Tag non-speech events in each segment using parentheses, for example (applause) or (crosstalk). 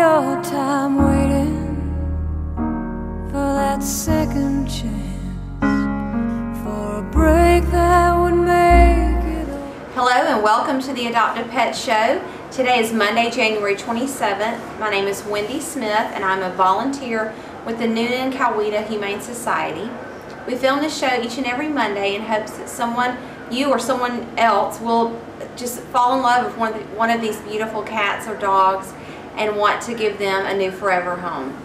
your time waiting for that second chance, for a break that would make it. Hello and welcome to the Adopt a Pet Show. Today is Monday, January 27th. My name is Wendy Smith and I'm a volunteer with the Newnan Coweta Humane Society. We film this show each and every Monday in hopes that someone, you or someone else, will just fall in love with one of, the, one of these beautiful cats or dogs and want to give them a new forever home.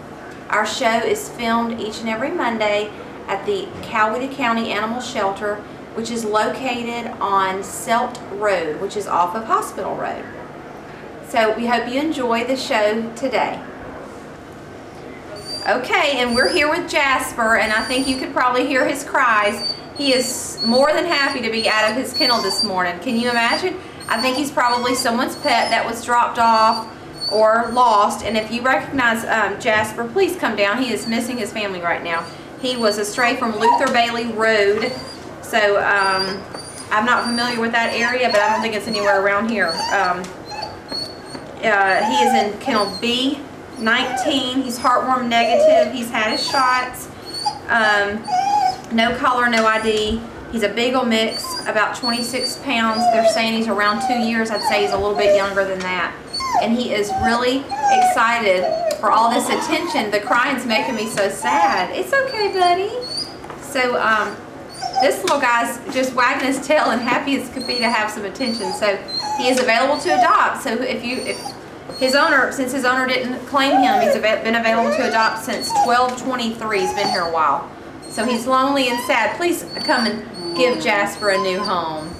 Our show is filmed each and every Monday at the Coweta County Animal Shelter, which is located on Selt Road, which is off of Hospital Road. So we hope you enjoy the show today. Okay, and we're here with Jasper, and I think you could probably hear his cries. He is more than happy to be out of his kennel this morning. Can you imagine? I think he's probably someone's pet that was dropped off or lost. And if you recognize um, Jasper, please come down. He is missing his family right now. He was astray from Luther Bailey Road. So um, I'm not familiar with that area, but I don't think it's anywhere around here. Um, uh, he is in kennel B19. He's heartworm negative. He's had his shots. Um, no collar, no ID. He's a Beagle mix, about 26 pounds. They're saying he's around two years. I'd say he's a little bit younger than that. And he is really excited for all this attention. The crying's making me so sad. It's okay, buddy. So um, this little guy's just wagging his tail and happy as could be to have some attention. So he is available to adopt. So if you, if his owner, since his owner didn't claim him, he's been available to adopt since 1223. He's been here a while. So he's lonely and sad. Please come and give Jasper a new home.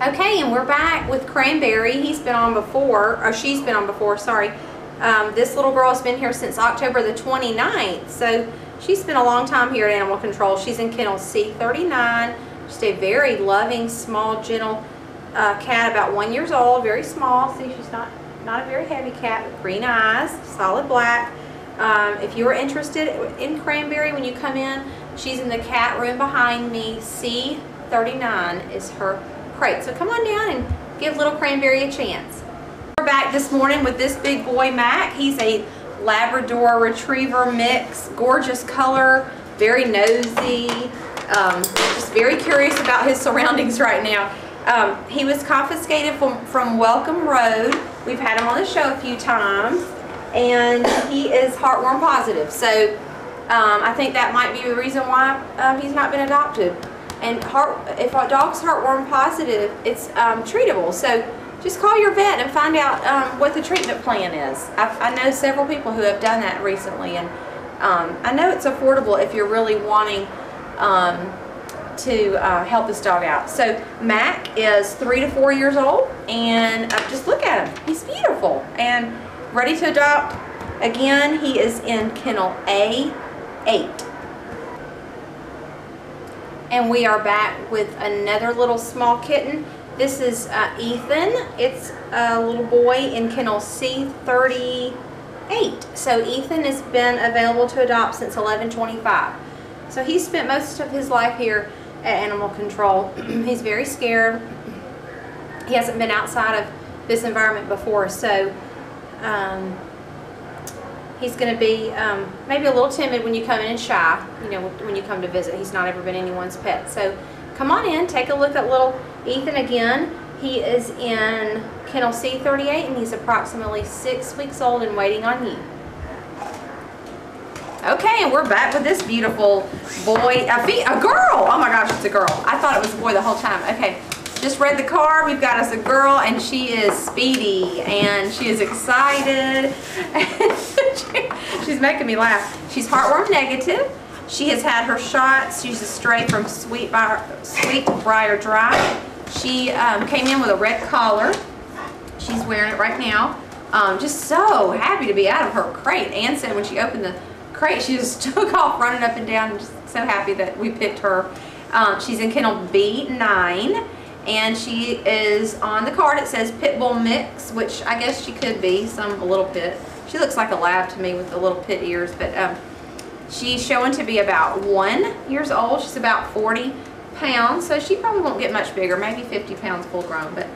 Okay, and we're back with Cranberry. He's been on before, or she's been on before, sorry. Um, this little girl has been here since October the 29th. So she's been a long time here at Animal Control. She's in kennel C39. Just a very loving, small, gentle uh, cat, about one years old, very small. See, she's not, not a very heavy cat green eyes, solid black. Um, if you're interested in Cranberry when you come in, she's in the cat room behind me. C39 is her crate. So come on down and give little Cranberry a chance. We're back this morning with this big boy, Mac. He's a Labrador Retriever mix, gorgeous color, very nosy, um, just very curious about his surroundings (laughs) right now. Um, he was confiscated from, from Welcome Road. We've had him on the show a few times and he is heartworm positive. So um, I think that might be the reason why um, he's not been adopted. And heart, if a dog's heartworm positive, it's um, treatable. So just call your vet and find out um, what the treatment plan is. I, I, know several people who have done that recently, and um, I know it's affordable if you're really wanting um, to uh, help this dog out. So Mac is three to four years old, and uh, just look at him. He's beautiful and ready to adopt. Again, he is in kennel A8. And we are back with another little small kitten. This is uh, Ethan. It's a little boy in kennel C38. So Ethan has been available to adopt since 1125. So he spent most of his life here at Animal Control. (clears throat) He's very scared. He hasn't been outside of this environment before, so um, he's going to be um, maybe a little timid when you come in and shy, you know, when you come to visit. He's not ever been anyone's pet. So come on in, take a look at little Ethan again. He is in kennel C38 and he's approximately six weeks old and waiting on you. Okay, and we're back with this beautiful boy, a, a girl. Oh my gosh, it's a girl. I thought it was a boy the whole time. Okay, just read the card. We've got us a girl, and she is speedy, and she is excited. (laughs) (laughs) She's making me laugh. She's heartworm negative. She has had her shots. She's a stray from Sweet Briar, Sweet Briar Drive. She um, came in with a red collar. She's wearing it right now. Um, just so happy to be out of her crate. Ann said when she opened the crate, she just (laughs) took off running up and down. Just so happy that we picked her. Um, she's in kennel B9 and she is on the card. It says pit bull mix, which I guess she could be some little pit. She looks like a lab to me with the little pit ears, but um, she's showing to be about one years old. She's about 40 pounds, so she probably won't get much bigger, maybe 50 pounds full grown, but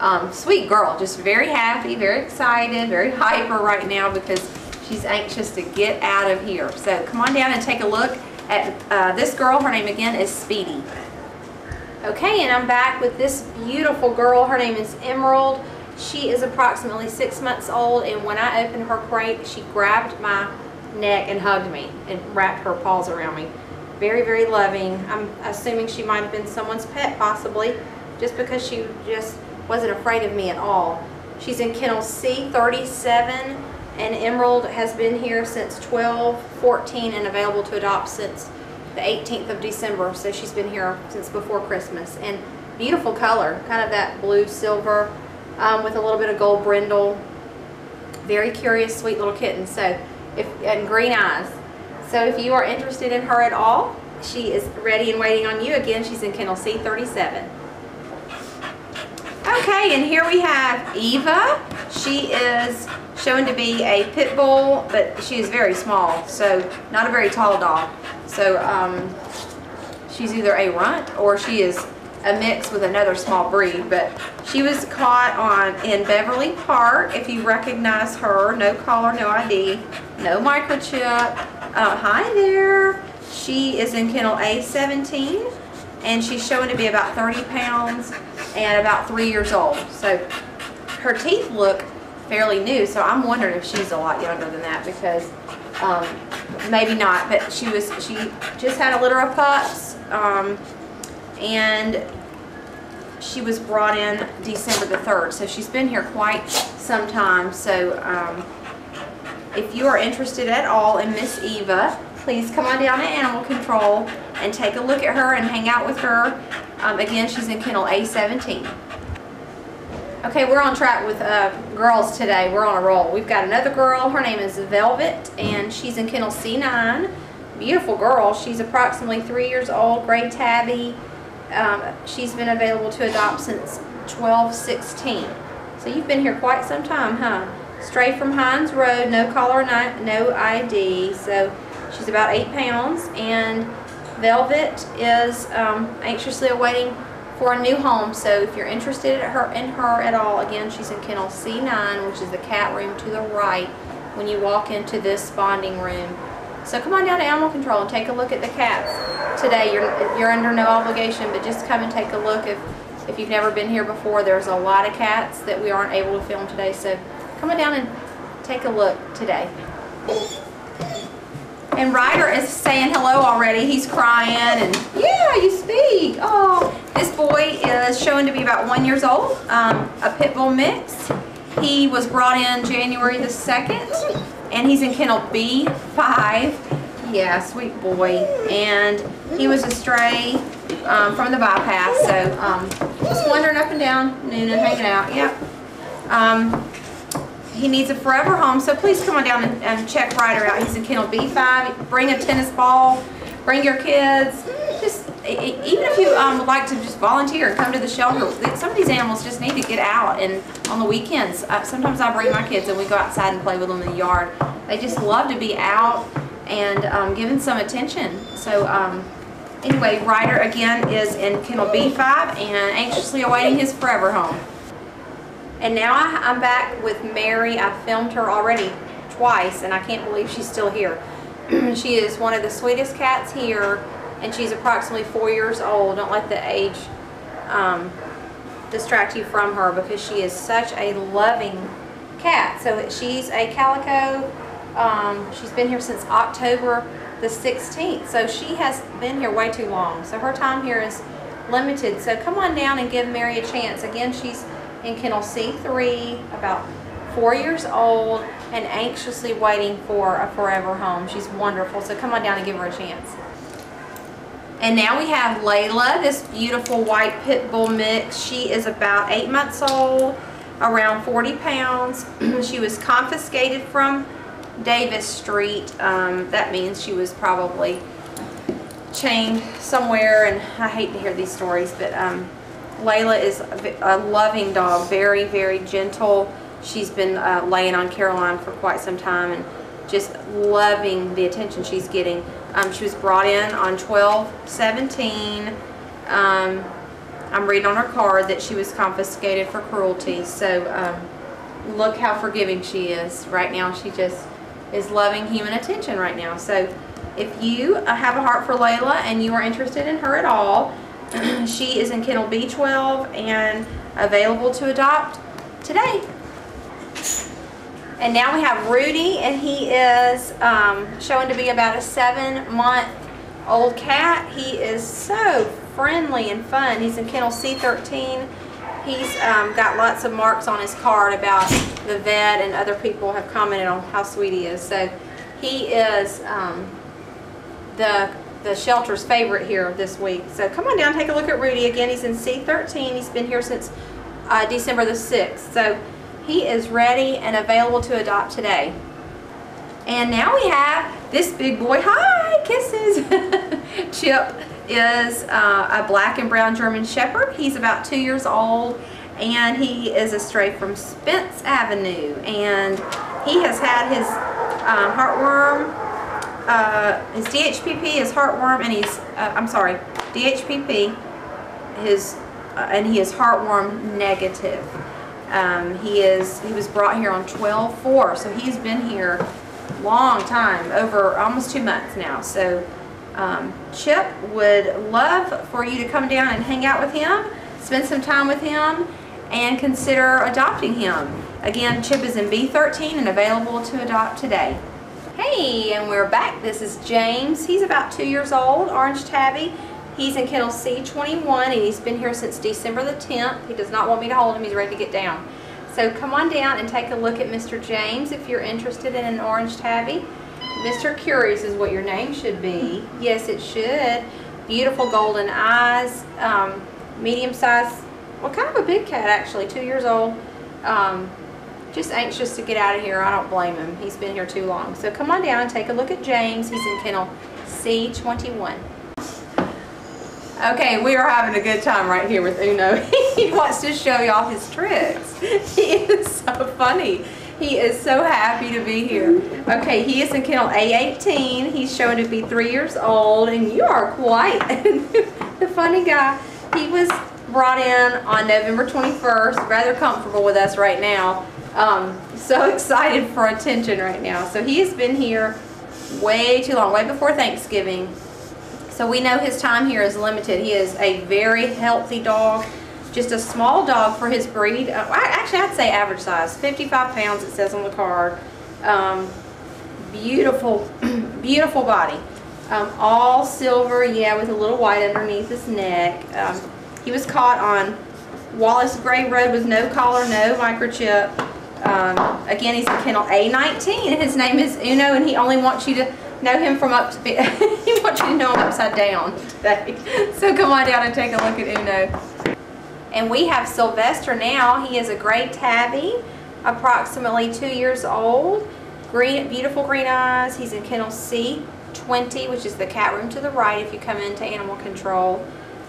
Um, sweet girl, just very happy, very excited, very hyper right now because she's anxious to get out of here. So come on down and take a look at uh, this girl. Her name again is Speedy. Okay, and I'm back with this beautiful girl. Her name is Emerald. She is approximately six months old, and when I opened her crate, she grabbed my neck and hugged me and wrapped her paws around me. Very, very loving. I'm assuming she might have been someone's pet, possibly, just because she just wasn't afraid of me at all. She's in kennel C37, and Emerald has been here since 12, 14, and available to adopt since the 18th of December. So she's been here since before Christmas. And beautiful color, kind of that blue silver um, with a little bit of gold brindle. Very curious, sweet little kitten. So, if and green eyes. So if you are interested in her at all, she is ready and waiting on you. Again, she's in kennel C37. Okay, and here we have Eva. She is shown to be a pit bull, but she is very small, so not a very tall dog. So um, she's either a runt or she is a mix with another small breed, but she was caught on in Beverly Park. If you recognize her, no collar, no ID, no microchip. Uh, hi there. She is in kennel A17, and she's showing to be about 30 pounds and about three years old. So her teeth look fairly new, so I'm wondering if she's a lot younger than that because um, maybe not, but she was she just had a litter of pups, um, and she was brought in December the 3rd, so she's been here quite some time. So um, if you are interested at all in Miss Eva, please come on down to Animal Control and take a look at her and hang out with her. Um, again, she's in kennel A17. Okay, we're on track with uh, girls today. We're on a roll. We've got another girl. Her name is Velvet, and she's in kennel C9. Beautiful girl. She's approximately three years old, gray tabby. Um, she's been available to adopt since 1216. So you've been here quite some time, huh? Stray from Hines Road, no collar, no ID. So she's about eight pounds, and Velvet is um, anxiously awaiting for a new home. So if you're interested in her, in her at all, again, she's in kennel C9, which is the cat room to the right when you walk into this bonding room. So come on down to Animal Control and take a look at the cats today. You're, you're under no obligation, but just come and take a look. If, if you've never been here before, there's a lot of cats that we aren't able to film today. So come on down and take a look today. And Ryder is saying hello already. He's crying and yeah, you speak. Oh, this boy is showing to be about one years old, um, a pit bull mix. He was brought in January the 2nd and he's in kennel B5. Yeah, sweet boy. And he was a stray um, from the bypass. So um, just wandering up and down, Newnan hanging out. Yep. Um, he needs a forever home, so please come on down and, and check Ryder out. He's in kennel B5. Bring a tennis ball. Bring your kids. Just even if you um, would like to just volunteer and come to the shelter, some of these animals just need to get out. And on the weekends, uh, sometimes I bring my kids and we go outside and play with them in the yard. They just love to be out and um, given some attention. So um, anyway, Ryder again is in kennel B5 and anxiously awaiting his forever home. And now I, am back with Mary. I filmed her already twice, and I can't believe she's still here. (clears throat) she is one of the sweetest cats here, and she's approximately four years old. Don't let the age um, distract you from her because she is such a loving cat. So she's a calico. Um, she's been here since October the 16th. So she has been here way too long. So her time here is limited. So come on down and give Mary a chance. Again, she's in kennel C3, about four years old, and anxiously waiting for a forever home. She's wonderful, so come on down and give her a chance. And now we have Layla, this beautiful white pit bull mix. She is about eight months old, around 40 pounds. (clears throat) she was confiscated from Davis Street. Um, that means she was probably chained somewhere, and I hate to hear these stories, but um, Layla is a loving dog, very, very gentle. She's been uh, laying on Caroline for quite some time and just loving the attention she's getting. Um, she was brought in on 12-17. Um, I'm reading on her card that she was confiscated for cruelty. So um, look how forgiving she is right now. She just is loving human attention right now. So if you uh, have a heart for Layla and you are interested in her at all, (clears throat) she is in kennel B12 and available to adopt today. And now we have Rudy, and he is um, showing to be about a seven month old cat. He is so friendly and fun. He's in kennel C13. He's um, got lots of marks on his card about the vet, and other people have commented on how sweet he is. So he is um, the the shelter's favorite here this week. So come on down, take a look at Rudy. Again, he's in C13. He's been here since uh, December the 6th. So he is ready and available to adopt today. And now we have this big boy. Hi, kisses. (laughs) Chip is uh, a black and brown German Shepherd. He's about two years old and he is a stray from Spence Avenue. And he has had his uh, heartworm, uh, his DHPP, his heartworm, and he's, uh, I'm sorry, DHPP, his, uh, and he is heartworm negative. Um, he is he was brought here on 12-4, so he's been here long time, over almost two months now. So um, Chip would love for you to come down and hang out with him, spend some time with him, and consider adopting him. Again, Chip is in B13 and available to adopt today. Hey, and we're back. This is James. He's about two years old, orange tabby. He's in kennel C21 and he's been here since December the 10th. He does not want me to hold him. He's ready to get down. So come on down and take a look at Mr. James if you're interested in an orange tabby. Mr. Curious is what your name should be. (laughs) Yes, it should. Beautiful golden eyes, um, medium size, well, kind of a big cat actually, two years old. Um, just anxious to get out of here. I don't blame him. He's been here too long. So come on down and take a look at James. He's in kennel C21. Okay, we are having a good time right here with Uno. (laughs) he wants to show y'all his tricks. (laughs) He is so funny. He is so happy to be here. Okay, he is in kennel A18. He's showing to be three years old, and you are quite (laughs) the funny guy. He was brought in on November 21st, rather comfortable with us right now. Um, so excited for attention right now. So he has been here way too long, way before Thanksgiving. So we know his time here is limited. He is a very healthy dog, just a small dog for his breed. Uh, actually, I'd say average size, 55 pounds it says on the card. Um, beautiful, (clears throat) beautiful body. Um, all silver, yeah, with a little white underneath his neck. Um, he was caught on Wallace Gray Road with no collar, no microchip. Um, again, he's kennel A19, and his name is Uno, and he only wants you to know him from up (laughs) he wants you to know him upside down today. So come on down and take a look at Uno. And we have Sylvester now. He is a gray tabby, approximately two years old. Green, beautiful green eyes. He's in kennel C20, which is the cat room to the right if you come into animal control.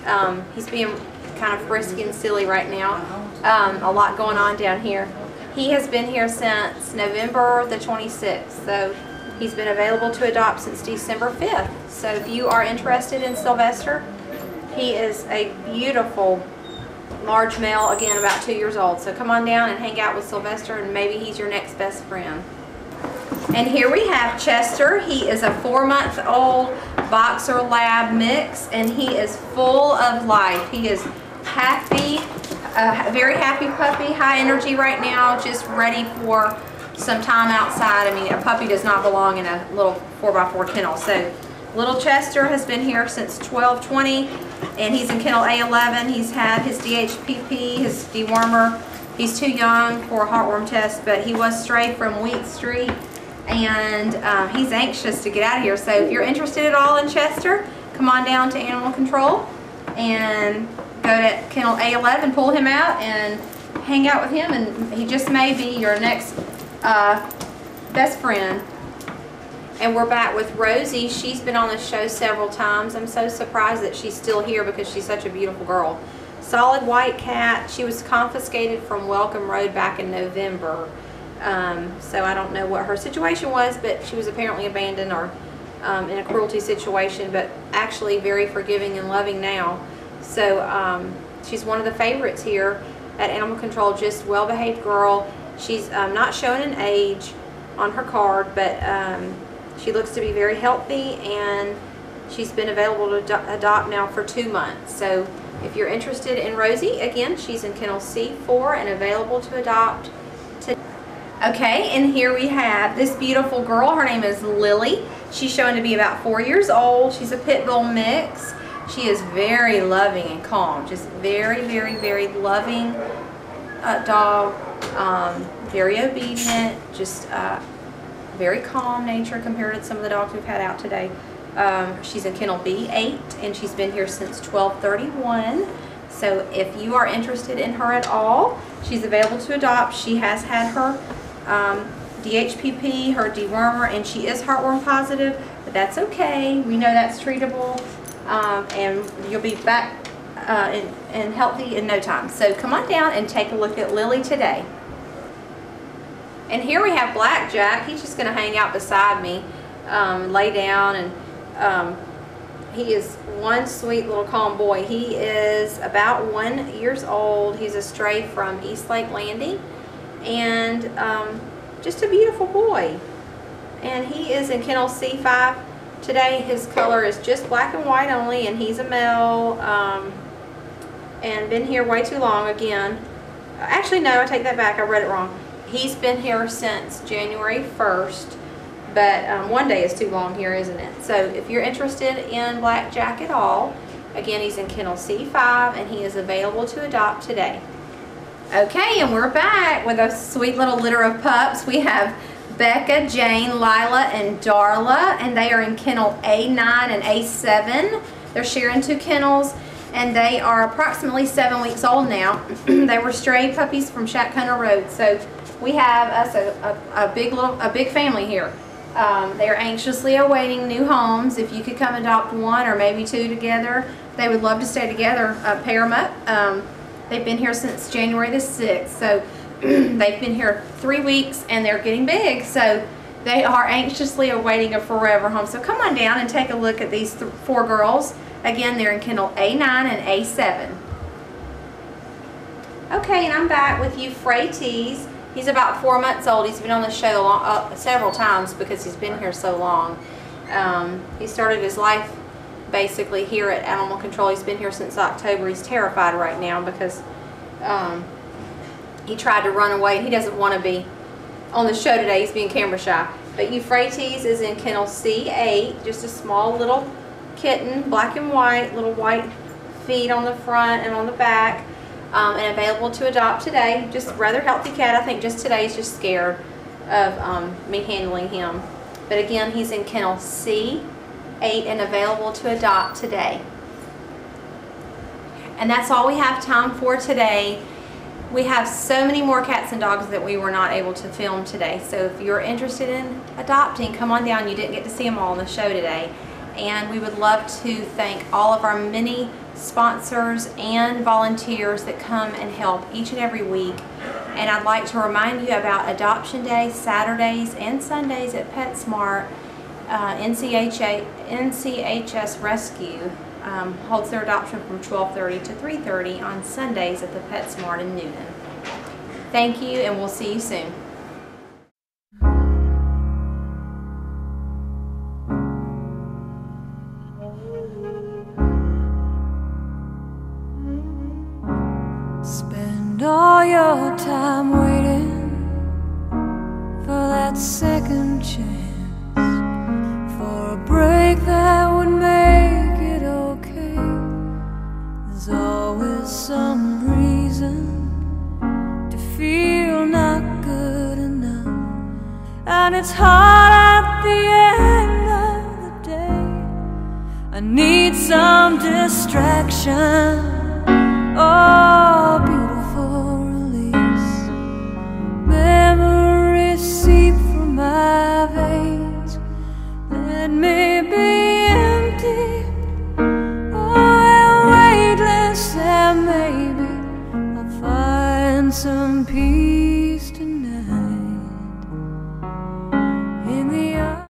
Um, he's being kind of frisky and silly right now. Um, a lot going on down here. He has been here since November the 26th. So He's been available to adopt since December 5th. So if you are interested in Sylvester, he is a beautiful large male, again about two years old. So come on down and hang out with Sylvester and maybe he's your next best friend. And here we have Chester. He is a four month old boxer lab mix and he is full of life. He is happy, a very happy puppy, high energy right now, just ready for some time outside. I mean, a puppy does not belong in a little 4x4 kennel. So little Chester has been here since 1220 and he's in kennel A11. He's had his DHPP, his dewormer. He's too young for a heartworm test, but he was stray from Wheat Street and um, he's anxious to get out of here. So if you're interested at all in Chester, come on down to Animal Control and go to kennel A11, pull him out and hang out with him and he just may be your next uh, best friend. And we're back with Rosie. She's been on the show several times. I'm so surprised that she's still here because she's such a beautiful girl. Solid white cat. She was confiscated from Welcome Road back in November. Um, so I don't know what her situation was, but she was apparently abandoned or um, in a cruelty situation, but actually very forgiving and loving now. So um, she's one of the favorites here at Animal Control. Just well-behaved girl. She's um, not showing an age on her card, but um, she looks to be very healthy and she's been available to ado adopt now for two months. So if you're interested in Rosie, again, she's in kennel C4 and available to adopt. Okay, and here we have this beautiful girl. Her name is Lily. She's showing to be about four years old. She's a pit bull mix. She is very loving and calm. Just very, very, very loving uh, dog. Um, very obedient. Just uh, very calm nature compared to some of the dogs we've had out today. Um, she's in kennel B8 and she's been here since 1231. So if you are interested in her at all, she's available to adopt. She has had her um, DHPP, her dewormer, and she is heartworm positive, but that's okay. We know that's treatable, um, and you'll be back uh, and, and healthy in no time. So come on down and take a look at Lily today. And here we have Blackjack. He's just going to hang out beside me, um, lay down, and um, he is one sweet little calm boy. He is about one years old. He's a stray from East Lake Landing and um, just a beautiful boy. And he is in kennel C5 today. His color is just black and white only, and he's a male. Um, and been here way too long again. Actually, no, I take that back. I read it wrong. He's been here since January 1st, but um, one day is too long here, isn't it? So if you're interested in Blackjack at all, again, he's in kennel C5, and he is available to adopt today. Okay, and we're back with a sweet little litter of pups. We have Becca, Jane, Lila, and Darla, and they are in kennel A9 and A7. They're sharing two kennels, and they are approximately seven weeks old now. (clears throat) they were stray puppies from Shack Hunter Road, so we have us a, a, a big little a big family here. Um, they are anxiously awaiting new homes. If you could come adopt one or maybe two together, they would love to stay together. Uh, pair them up. Um, They've been here since January the 6th. So (clears throat) they've been here three weeks and they're getting big. So they are anxiously awaiting a forever home. So come on down and take a look at these th four girls. Again, they're in kennel A9 and A7. Okay, and I'm back with Euphrates. He's about four months old. He's been on the show long, uh, several times because he's been here so long. Um, he started his life basically here at Animal Control. He's been here since October. He's terrified right now because um, he tried to run away. He doesn't want to be on the show today. He's being camera shy. But Euphrates is in kennel C8, just a small little kitten, black and white, little white feet on the front and on the back, um, and available to adopt today. Just rather healthy cat. I think just today he's just scared of um, me handling him. But again, he's in kennel C 8 and available to adopt today. And that's all we have time for today. We have so many more cats and dogs that we were not able to film today. So if you're interested in adopting, come on down. You didn't get to see them all on the show today. And we would love to thank all of our many sponsors and volunteers that come and help each and every week. And I'd like to remind you about Adoption Day, Saturdays and Sundays at PetSmart uh, NCHA, NCHS Rescue um, holds their adoption from 12.30 to 3.30 on Sundays at the PetSmart in Newnan. Thank you and we'll see you soon. Reason to feel not good enough, and it's hard at the end of the day. I need some distraction. Oh.